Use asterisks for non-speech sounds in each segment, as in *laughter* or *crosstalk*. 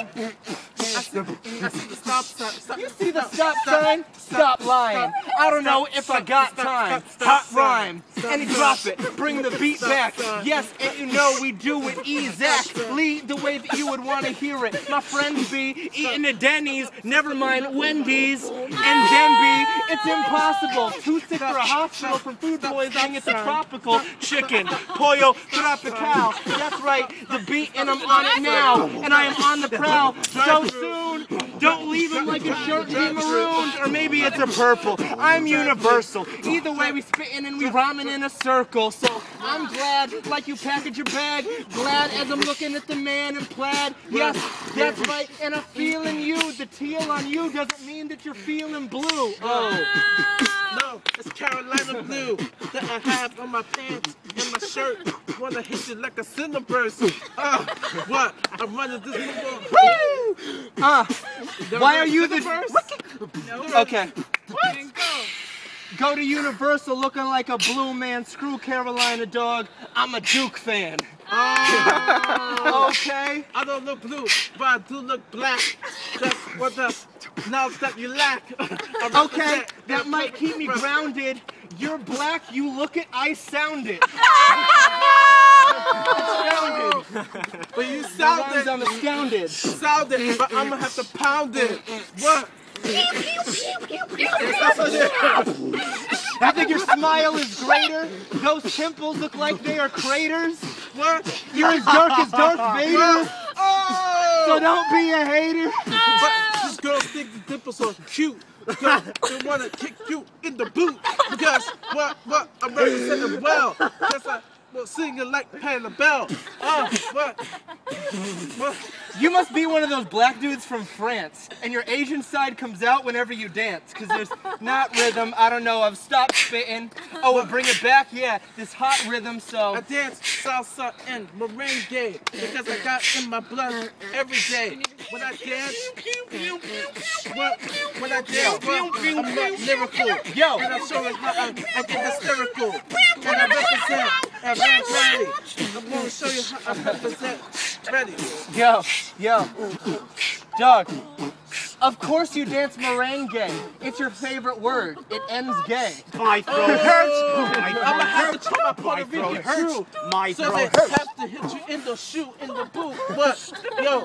I see, I see the stop sign. Stop, You see the stop sign? Stop. Lying. I don't know if I got time. Hot rhyme. And drop it. Bring the beat back. Yes, and you know we do it exactly the way that you would want to hear it. My friends be eating at Denny's, never mind Wendy's, and then be it's impossible. Too sick for a hospital from food poisoning. It's a tropical chicken, pollo tropical. That's right, the beat, and I'm on it now, and I am on the prowl. So soon. Don't leave him like a shirt be marooned, or maybe it's a purple. I'm universal. Either way, we spitting and we rhyming in a circle. So I'm glad, like you package your bag. Glad as I'm looking at the man in plaid. Yes, that's right, and I'm feeling you. The teal on you doesn't mean that you're feeling blue. Oh. No, Carolina blue that I have on my pants and my shirt. Wanna hit you like a cinnaburst. Uh, what? I'm running this football. Ah, why are you the? Cinnaburst? Okay. What? Go to Universal looking like a blue man. Screw Carolina dog. I'm a Duke fan. Oh, *laughs* Okay. I don't look blue, but I do look black. That's what the knowledge that you lack. *laughs* Okay. That might keep me grounded. You're black. You look it. I sound it. Astounded. *laughs* But you sounded, I'm astounded. sounded, but I'm gonna have to pound it. What? I think your smile is greater. Those pimples look like they are craters. What? You're as dark as Darth *laughs* Vader. So don't be a hater. *laughs* But these girls think the dimples are cute. Because they wanna kick you in the boot. Because what what I'm representing well. Because I well singing like Patti LaBelle. Uh, what? What? You must be one of those black dudes from France, and your Asian side comes out whenever you dance, because there's not rhythm, I don't know, of stop spitting. Oh, and bring it back? Yeah, this hot rhythm, so. I dance salsa and merengue because I got in my blood every day. When I dance, when I dance, I'm not lyrical. Yo. And I'm showing how I, I get hysterical. And I represent at Rap Rally. I'm going to show you how I represent. Ready? Yo, yo. Doug, of course you dance merengue. It's your favorite word. It ends gay. My Oh, throat hurts. My I'm throat gonna have to hurts. put my Puerto My throat hurts. crew. My So throat they hurts. have to hit you in the shoe, in the boot. But yo,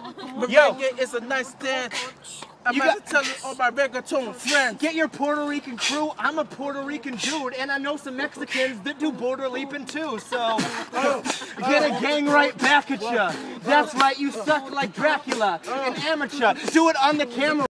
Yo. merengue is a nice dance. I'm You about got- to tell you all my reggaeton friends. Get your Puerto Rican crew. I'm a Puerto Rican dude, and I know some Mexicans that do border leaping too. So oh, *laughs* get a oh. gang right back at ya. That's right, you suck like Dracula, an amateur. Do it on the camera.